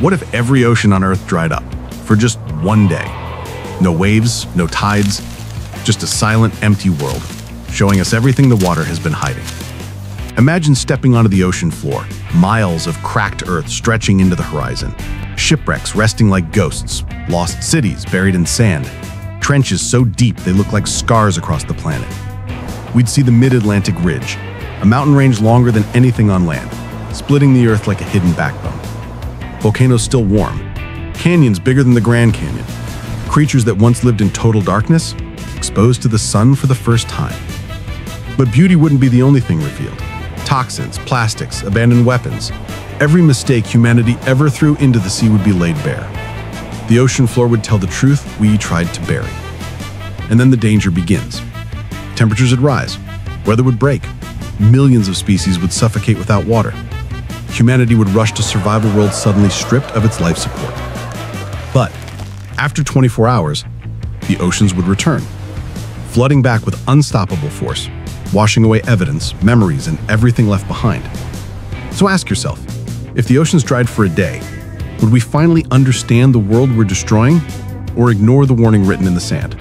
What if every ocean on Earth dried up for just one day? No waves, no tides, just a silent, empty world, showing us everything the water has been hiding. Imagine stepping onto the ocean floor, miles of cracked earth stretching into the horizon, shipwrecks resting like ghosts, lost cities buried in sand, trenches so deep they look like scars across the planet. We'd see the Mid-Atlantic Ridge, a mountain range longer than anything on land, splitting the earth like a hidden backbone. Volcanoes still warm, canyons bigger than the Grand Canyon, creatures that once lived in total darkness, exposed to the sun for the first time. But beauty wouldn't be the only thing revealed. Toxins, plastics, abandoned weapons, every mistake humanity ever threw into the sea would be laid bare. The ocean floor would tell the truth we tried to bury. And then the danger begins. Temperatures would rise, weather would break, millions of species would suffocate without water. Humanity would rush to survive a world suddenly stripped of its life support. But after 24 hours, the oceans would return, flooding back with unstoppable force, washing away evidence, memories, and everything left behind. So ask yourself, if the oceans dried for a day, would we finally understand the world we're destroying or ignore the warning written in the sand?